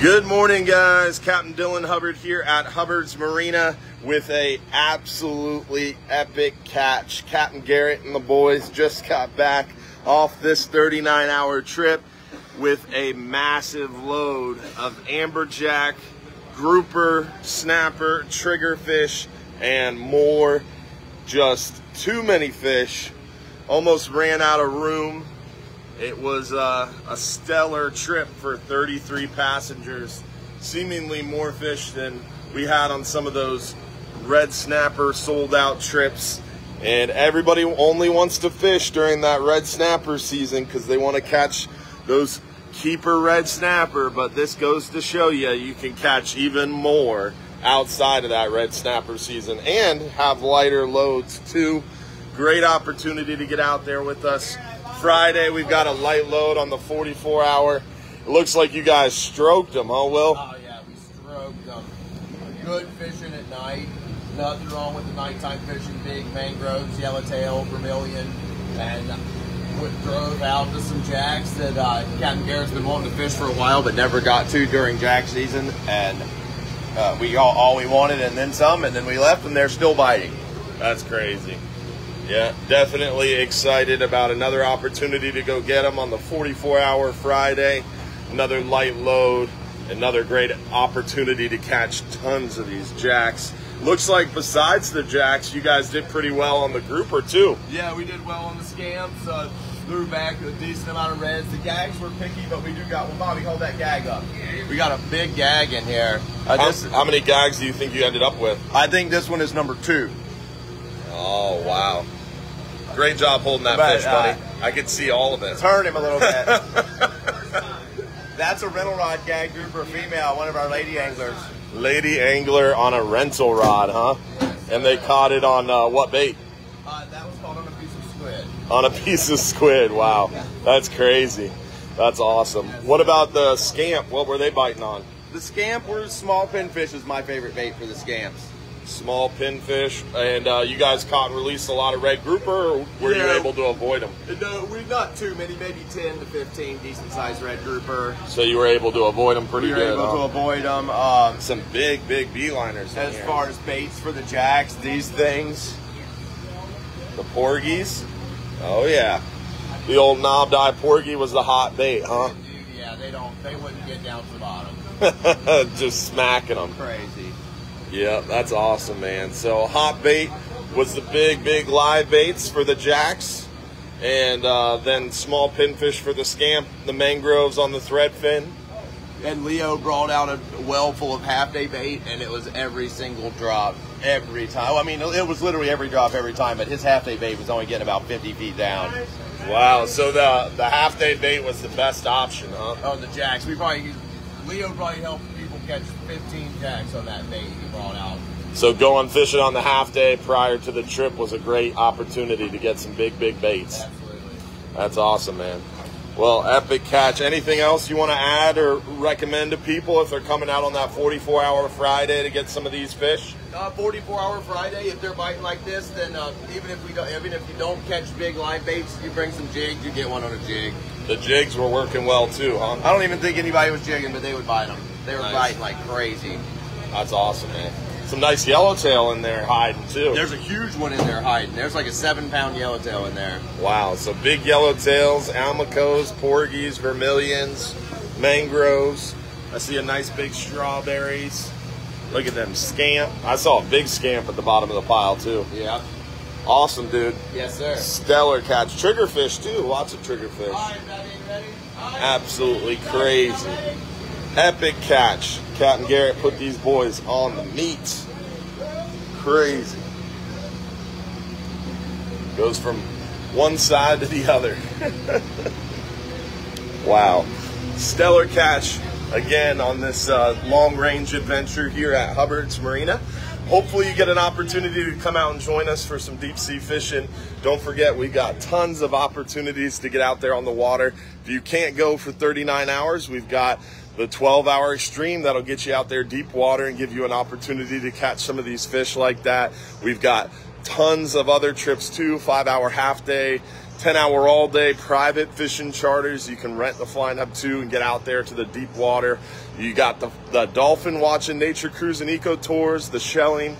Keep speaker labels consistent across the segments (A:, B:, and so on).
A: Good morning, guys. Captain Dylan Hubbard here at Hubbard's Marina with a absolutely epic catch. Captain Garrett and the boys just got back off this 39-hour trip with a massive load of amberjack, grouper, snapper, triggerfish, and more. Just too many fish. Almost ran out of room it was uh, a stellar trip for 33 passengers, seemingly more fish than we had on some of those red snapper sold out trips. And everybody only wants to fish during that red snapper season because they want to catch those keeper red snapper. But this goes to show you, you can catch even more outside of that red snapper season and have lighter loads too. Great opportunity to get out there with us Friday, we've got a light load on the 44 hour. It looks like you guys stroked them, huh, Will?
B: Oh, yeah, we stroked them. Good fishing at night. Nothing wrong with the nighttime fishing. Big mangroves, yellowtail, vermilion, and we drove out to some jacks that uh, Captain Garrett's been wanting to fish for a while, but never got to during jack season. And uh, we got all we wanted and then some, and then we left, and they're still biting.
A: That's crazy. Yeah, definitely excited about another opportunity to go get them on the 44 hour Friday. Another light load, another great opportunity to catch tons of these jacks. Looks like besides the jacks, you guys did pretty well on the grouper too.
B: Yeah, we did well on the scamps. Uh, threw back a decent amount of reds. The gags were picky, but we do got. Well, Bobby, hold that gag up. We got a big gag in here.
A: Uh, how, this, how many gags do you think you ended up with?
B: I think this one is number two.
A: Great job holding that but, fish, buddy. Uh, I could see all of it.
B: Turn him a little bit. That's a rental rod gag grouper female, one of our lady anglers.
A: Lady angler on a rental rod, huh? And they caught it on uh, what bait?
B: Uh, that was caught on a piece of squid.
A: On a piece of squid, wow. That's crazy. That's awesome. What about the scamp? What were they biting on?
B: The scamp were small pinfish is my favorite bait for the scamps
A: small pinfish, and uh, you guys caught and released a lot of red grouper, or were yeah. you able to avoid them?
B: No, we not too many, maybe 10 to 15 decent sized red grouper.
A: So you were able to avoid them pretty
B: we
A: good.
B: able
A: huh?
B: to avoid them. Um,
A: Some big, big beeliners.
B: As far as baits for the jacks, these things.
A: The porgies. Oh yeah, the old knobbed eye porgy was the hot bait, huh?
B: Yeah, they don't. They wouldn't get down to the bottom.
A: Just smacking them.
B: Crazy.
A: Yeah, that's awesome, man. So hot bait was the big, big live baits for the jacks, and uh, then small pinfish for the scamp, the mangroves on the thread fin.
B: And Leo brought out a well full of half day bait, and it was every single drop, every time. I mean, it was literally every drop every time, but his half day bait was only getting about 50 feet down.
A: Wow, so the the half day bait was the best option, huh?
B: Oh, the jacks. We probably Leo probably helped people catch 15 jacks on that bait he brought out.
A: So going fishing on the half day prior to the trip was a great opportunity to get some big, big baits.
B: Absolutely.
A: That's awesome, man. Well, epic catch. Anything else you want to add or recommend to people if they're coming out on that 44 hour Friday to get some of these fish?
B: Uh, 44 hour Friday. If they're biting like this, then uh, even if we don't, even if you don't catch big live baits, you bring some jigs, you get one on a jig.
A: The jigs were working well too, huh?
B: I don't even think anybody was jigging, but they would bite them. They were nice. biting like crazy.
A: That's awesome, man. Some nice yellowtail in there hiding too.
B: There's a huge one in there hiding. There's like a seven pound yellowtail in there.
A: Wow, so big yellowtails, almacos, porgies, vermilions, mangroves. I see a nice big strawberries. Look at them scamp. I saw a big scamp at the bottom of the pile too.
B: Yeah.
A: Awesome, dude.
B: Yes, sir.
A: Stellar catch. Triggerfish too. Lots of triggerfish. Absolutely crazy. Epic catch. Captain Garrett put these boys on the meat. Crazy. Goes from one side to the other. wow. Stellar catch again on this uh, long range adventure here at Hubbard's Marina. Hopefully you get an opportunity to come out and join us for some deep sea fishing. Don't forget, we got tons of opportunities to get out there on the water. If you can't go for 39 hours, we've got the 12 hour stream that'll get you out there deep water and give you an opportunity to catch some of these fish like that. We've got tons of other trips too, five hour half day, 10 hour all day private fishing charters. You can rent the Flying Hub 2 and get out there to the deep water. You got the, the dolphin watching, nature cruise and eco tours, the shelling,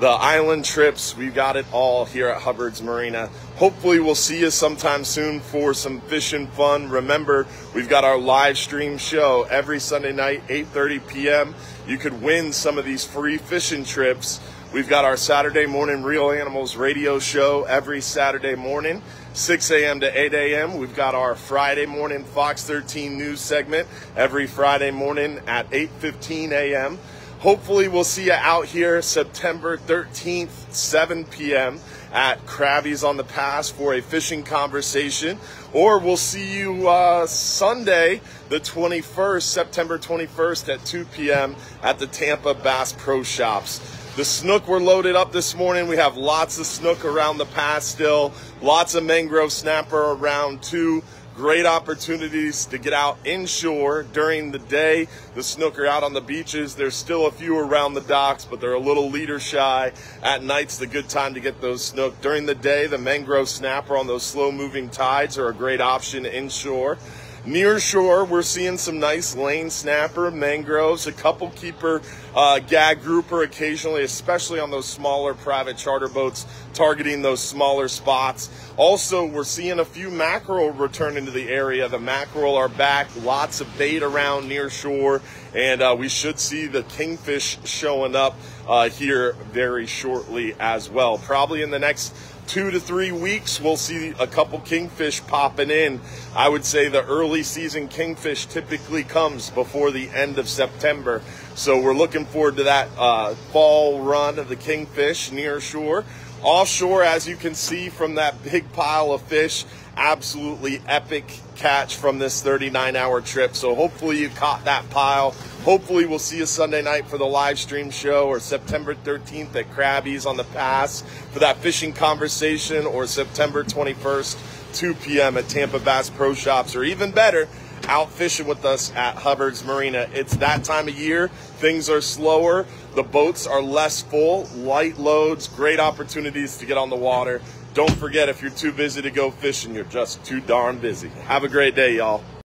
A: the island trips. We've got it all here at Hubbard's Marina. Hopefully we'll see you sometime soon for some fishing fun. Remember, we've got our live stream show every Sunday night, 8.30 p.m. You could win some of these free fishing trips. We've got our Saturday morning Reel Animals radio show every Saturday morning. 6 a.m. to 8 a.m. We've got our Friday morning Fox 13 news segment every Friday morning at 8:15 a.m. Hopefully, we'll see you out here September 13th, 7 p.m. at Krabby's on the Pass for a fishing conversation, or we'll see you uh, Sunday, the 21st, September 21st at 2 p.m. at the Tampa Bass Pro Shops. The snook were loaded up this morning. We have lots of snook around the pass still, lots of mangrove snapper around too. Great opportunities to get out inshore during the day. The snook are out on the beaches. There's still a few around the docks, but they're a little leader shy. At night's the good time to get those snook. During the day, the mangrove snapper on those slow moving tides are a great option inshore. Near shore, we're seeing some nice lane snapper, mangroves, a couple keeper, uh, gag grouper occasionally, especially on those smaller private charter boats targeting those smaller spots. Also, we're seeing a few mackerel return into the area. The mackerel are back, lots of bait around near shore, and uh, we should see the kingfish showing up uh, here very shortly as well. Probably in the next two to three weeks, we'll see a couple kingfish popping in. I would say the early season kingfish typically comes before the end of September. So we're looking forward to that uh, fall run of the kingfish near shore. Offshore, as you can see from that big pile of fish, absolutely epic catch from this 39 hour trip. So hopefully you caught that pile. Hopefully we'll see you Sunday night for the live stream show or September 13th at Krabby's on the Pass for that fishing conversation or September 21st, 2 p.m. at Tampa Bass Pro Shops or even better, out fishing with us at Hubbard's Marina. It's that time of year. Things are slower. The boats are less full, light loads, great opportunities to get on the water. Don't forget, if you're too busy to go fishing, you're just too darn busy. Have a great day, y'all.